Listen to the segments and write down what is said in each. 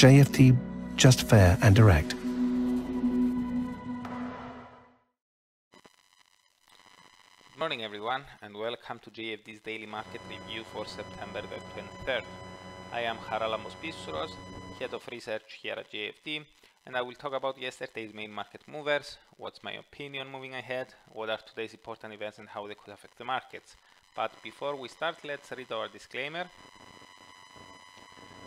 JFD, just fair and direct. Good morning everyone and welcome to JFD's daily market review for September the 23rd. I am Charalambos Pissouros, head of research here at JFD and I will talk about yesterday's main market movers, what's my opinion moving ahead, what are today's important events and how they could affect the markets. But before we start, let's read our disclaimer.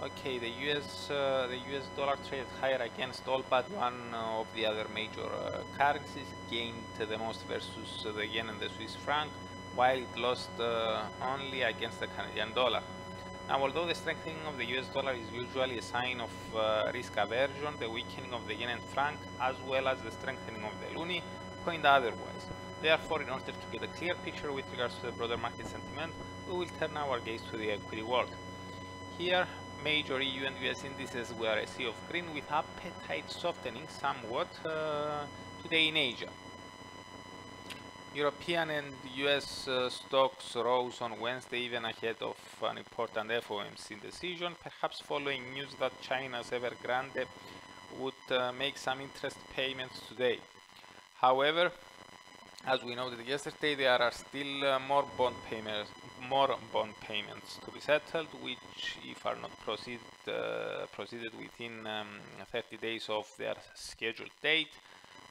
Okay, the US uh, the US dollar traded higher against all but one of the other major uh, currencies, gained the most versus the yen and the Swiss franc, while it lost uh, only against the Canadian dollar. Now, although the strengthening of the US dollar is usually a sign of uh, risk aversion, the weakening of the yen and franc, as well as the strengthening of the loonie, point otherwise. Therefore, in order to get a clear picture with regards to the broader market sentiment, we will turn our gaze to the equity world. Here, major EU and US indices were a sea of green with appetite softening somewhat uh, today in Asia. European and US uh, stocks rose on Wednesday even ahead of an important FOMC decision, perhaps following news that China's Evergrande would uh, make some interest payments today. However, as we noted yesterday, there are still uh, more bond payments, more bond payments to be settled, which, if are not proceed, uh, proceeded within um, 30 days of their scheduled date,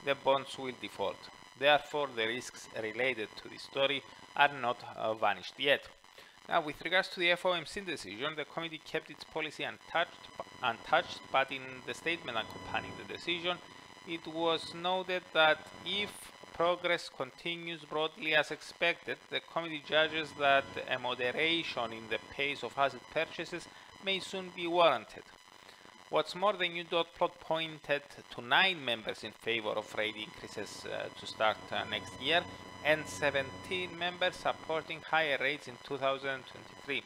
the bonds will default. Therefore, the risks related to this story are not uh, vanished yet. Now, with regards to the FOMC decision, the committee kept its policy untouched, untouched, but in the statement accompanying the decision, it was noted that if progress continues broadly as expected, the committee judges that a moderation in the pace of asset purchases may soon be warranted. What's more, the new dot plot pointed to 9 members in favor of rate increases uh, to start uh, next year and 17 members supporting higher rates in 2023.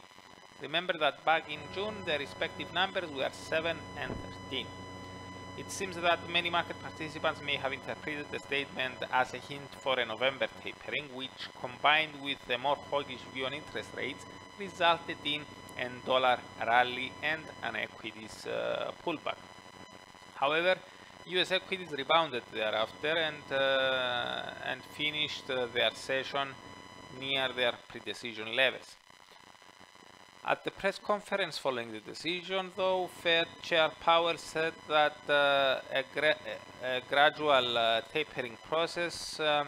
Remember that back in June the respective numbers were 7 and 13. It seems that many market participants may have interpreted the statement as a hint for a November tapering, which combined with a more hawkish view on interest rates resulted in a dollar rally and an equities uh, pullback. However, US equities rebounded thereafter and, uh, and finished uh, their session near their pre-decision levels. At the press conference following the decision, though, Fed Chair Powell said that uh, a, gra a, gradual uh, tapering process uh,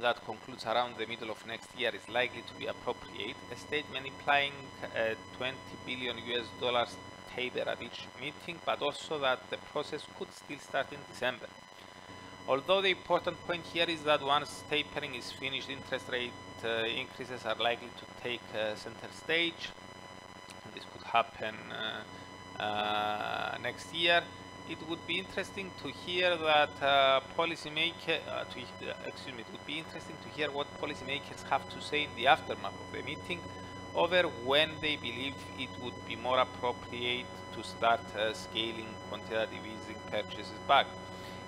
that concludes around the middle of next year is likely to be appropriate, a statement implying a 20 billion US dollars taper at each meeting, but also that the process could still start in December. Although the important point here is that once tapering is finished, interest rate uh, increases are likely to take uh, center stage. This could happen uh, next year. It would be interesting to hear that policymakers, excuse me, it would be interesting to hear what policymakers have to say in the aftermath of the meeting over when they believe it would be more appropriate to start uh, scaling quantitative easing purchases back.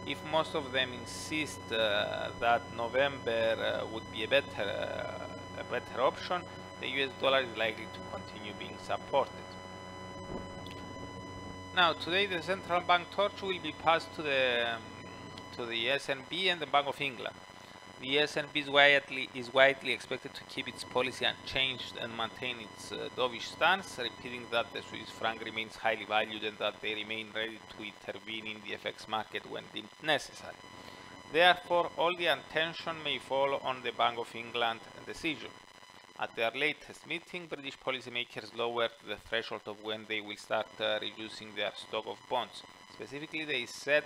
If most of them insist uh, that November uh, would be a better, uh, a better option, the US dollar is likely to continue being supported. Now, today the central bank torch will be passed to the um, to the SNB and the Bank of England. The SNB is widely, is widely expected to keep its policy unchanged and maintain its uh, dovish stance, repeating that the Swiss franc remains highly valued and that they remain ready to intervene in the FX market when deemed necessary. Therefore, all the attention may fall on the Bank of England decision. At their latest meeting, British policymakers lowered the threshold of when they will start uh, reducing their stock of bonds. Specifically, they said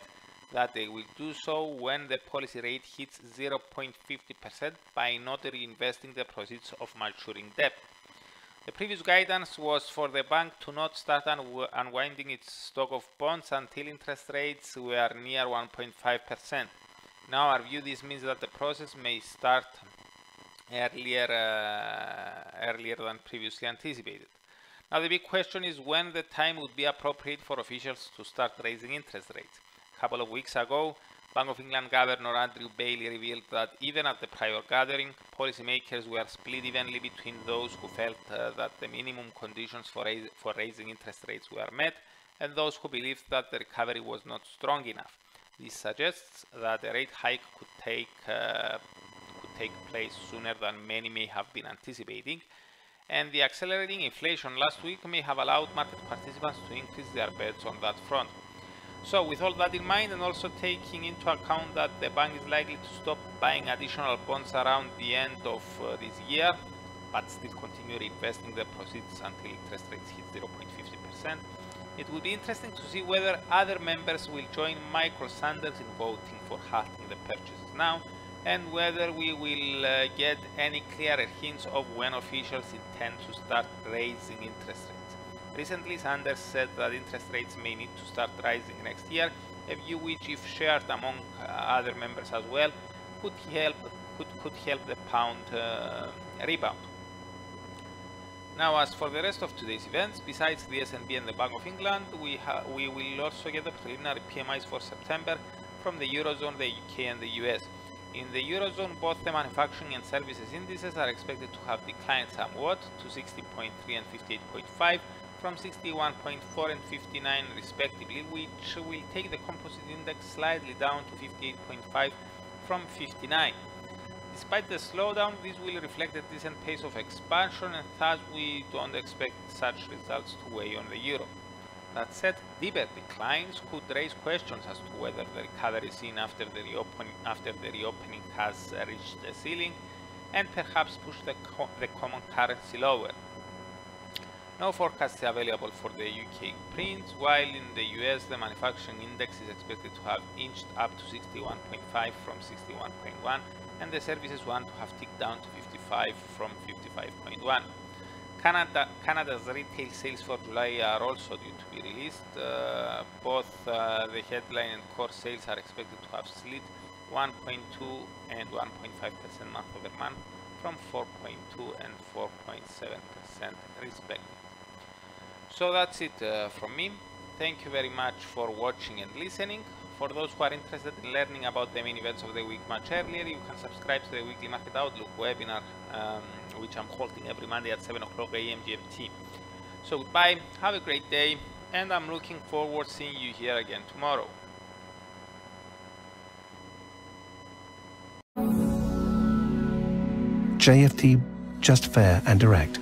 that they will do so when the policy rate hits 0.50% by not reinvesting the proceeds of maturing debt. The previous guidance was for the bank to not start unw unwinding its stock of bonds until interest rates were near 1.5%. Now, our view, this means that the process may start earlier, uh, earlier than previously anticipated. Now the big question is when the time would be appropriate for officials to start raising interest rates. A couple of weeks ago, Bank of England Governor Andrew Bailey revealed that even at the prior gathering, policymakers were split evenly between those who felt uh, that the minimum conditions for, rais for raising interest rates were met and those who believed that the recovery was not strong enough. This suggests that a rate hike could take, uh, could take place sooner than many may have been anticipating, and the accelerating inflation last week may have allowed market participants to increase their bets on that front. So with all that in mind and also taking into account that the bank is likely to stop buying additional bonds around the end of uh, this year, but still continue reinvesting the proceeds until interest rates hit 0.50%, it will be interesting to see whether other members will join Michael Saunders in voting for halting the purchases now, and whether we will uh, get any clearer hints of when officials intend to start raising interest rates. Recently, Saunders said that interest rates may need to start rising next year, a view which, if shared among uh, other members as well, could help could, could help the pound uh, rebound. Now, as for the rest of today's events, besides the SNB and the Bank of England, we, we will also get the preliminary PMIs for September from the Eurozone, the UK and the US. In the Eurozone, both the manufacturing and services indices are expected to have declined somewhat to 60.3 and 58.5, from 61.4 and 59 respectively, which will take the composite index slightly down to 58.5 from 59. Despite the slowdown, this will reflect a decent pace of expansion and thus we don't expect such results to weigh on the euro. That said, deeper declines could raise questions as to whether the recovery seen after the, reopening, after the reopening has reached the ceiling and perhaps push the, co the common currency lower. No forecasts available for the UK prints, while in the US the manufacturing index is expected to have inched up to 61.5 from 61.1 and the services one to have ticked down to 55 from 55.1. Canada, Canada's retail sales for July are also due to be released. Uh, both uh, the headline and core sales are expected to have slid 1.2 and 1.5% month over month from 4.2 and 4.7% respectively. So that's it uh, from me. Thank you very much for watching and listening. For those who are interested in learning about the main events of the week much earlier, you can subscribe to the Weekly Market Outlook webinar, um, which I'm holding every Monday at 7 o'clock AM GMT. So goodbye, have a great day, and I'm looking forward seeing you here again tomorrow. JFD, just fair and direct.